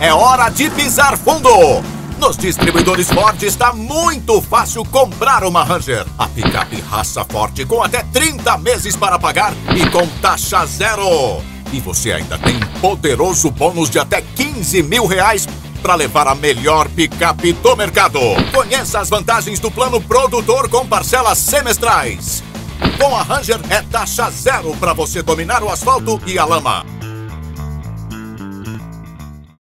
é hora de pisar fundo! Nos distribuidores Ford está muito fácil comprar uma Ranger. A picape raça forte com até 30 meses para pagar e com taxa zero. E você ainda tem um poderoso bônus de até 15 mil reais para levar a melhor picape do mercado. Conheça as vantagens do plano produtor com parcelas semestrais. Com a Ranger é taxa zero para você dominar o asfalto e a lama.